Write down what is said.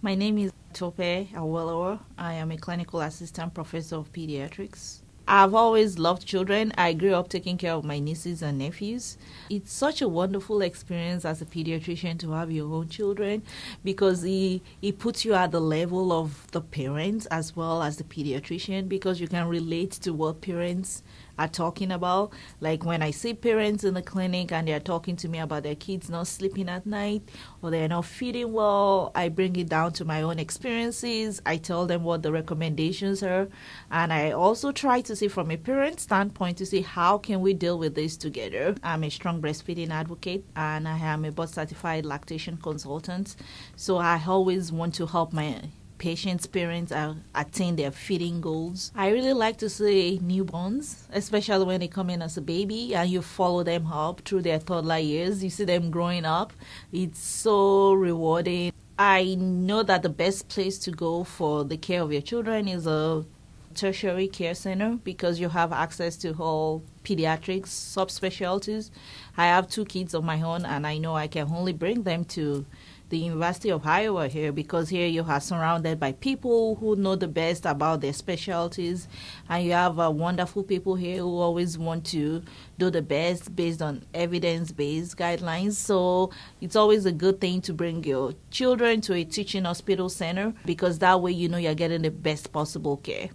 My name is Tope Awelewa. I am a clinical assistant professor of pediatrics. I've always loved children. I grew up taking care of my nieces and nephews. It's such a wonderful experience as a pediatrician to have your own children because it, it puts you at the level of the parents as well as the pediatrician because you can relate to what parents are talking about. Like when I see parents in the clinic and they're talking to me about their kids not sleeping at night or they're not feeding well, I bring it down to my own experiences. I tell them what the recommendations are. And I also try to see from a parent standpoint to see how can we deal with this together. I'm a strong breastfeeding advocate and I am a board certified lactation consultant. So I always want to help my patients' parents are attain their feeding goals. I really like to see newborns, especially when they come in as a baby and you follow them up through their toddler years. You see them growing up. It's so rewarding. I know that the best place to go for the care of your children is a tertiary care center because you have access to all pediatrics subspecialties. I have two kids of my own, and I know I can only bring them to the University of Iowa here because here you are surrounded by people who know the best about their specialties, and you have uh, wonderful people here who always want to do the best based on evidence based guidelines. So it's always a good thing to bring your children to a teaching hospital center because that way you know you're getting the best possible care.